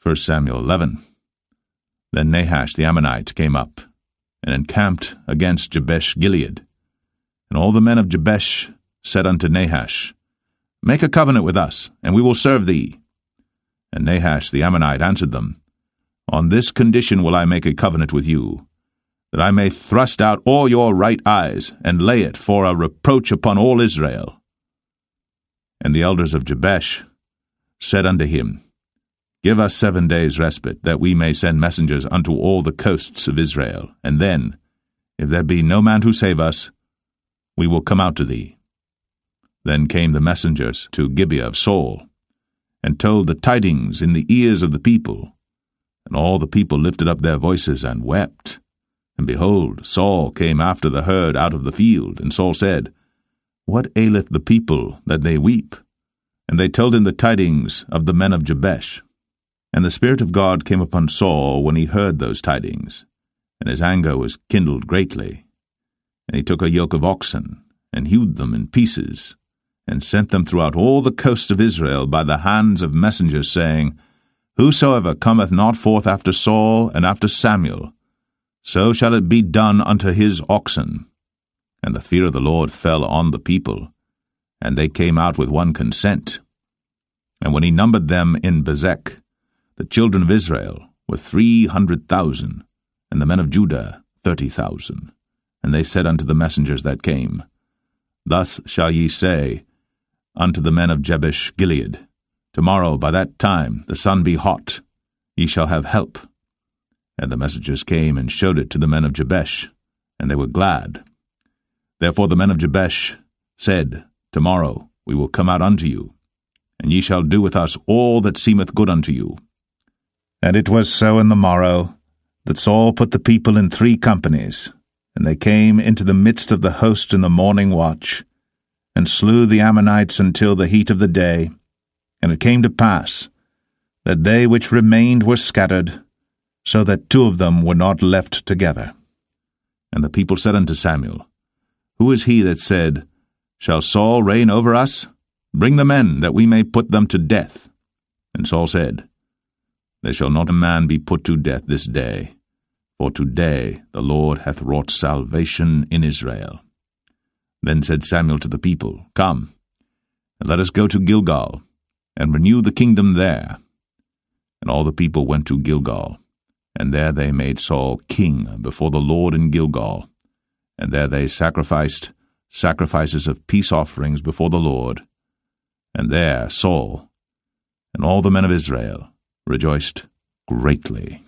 1 Samuel 11. Then Nahash the Ammonite came up, and encamped against Jabesh Gilead. And all the men of Jabesh said unto Nahash, Make a covenant with us, and we will serve thee. And Nahash the Ammonite answered them, On this condition will I make a covenant with you, that I may thrust out all your right eyes, and lay it for a reproach upon all Israel. And the elders of Jabesh said unto him, Give us seven days' respite, that we may send messengers unto all the coasts of Israel, and then, if there be no man to save us, we will come out to thee. Then came the messengers to Gibeah of Saul, and told the tidings in the ears of the people. And all the people lifted up their voices and wept. And behold, Saul came after the herd out of the field, and Saul said, What aileth the people that they weep? And they told him the tidings of the men of Jabesh. And the Spirit of God came upon Saul when he heard those tidings, and his anger was kindled greatly. And he took a yoke of oxen, and hewed them in pieces, and sent them throughout all the coasts of Israel by the hands of messengers, saying, Whosoever cometh not forth after Saul and after Samuel, so shall it be done unto his oxen. And the fear of the Lord fell on the people, and they came out with one consent. And when he numbered them in Bezek, the children of Israel were three hundred thousand, and the men of Judah thirty thousand. And they said unto the messengers that came, Thus shall ye say unto the men of Jabesh Gilead, Tomorrow by that time the sun be hot, ye shall have help. And the messengers came and showed it to the men of Jabesh, and they were glad. Therefore the men of Jabesh said, Tomorrow we will come out unto you, and ye shall do with us all that seemeth good unto you. And it was so in the morrow that Saul put the people in three companies, and they came into the midst of the host in the morning watch, and slew the Ammonites until the heat of the day. And it came to pass that they which remained were scattered, so that two of them were not left together. And the people said unto Samuel, Who is he that said, Shall Saul reign over us? Bring the men, that we may put them to death. And Saul said, There shall not a man be put to death this day, for today the Lord hath wrought salvation in Israel. Then said Samuel to the people, Come, and let us go to Gilgal, and renew the kingdom there. And all the people went to Gilgal. And there they made Saul king before the Lord in Gilgal. And there they sacrificed sacrifices of peace offerings before the Lord. And there Saul and all the men of Israel rejoiced greatly.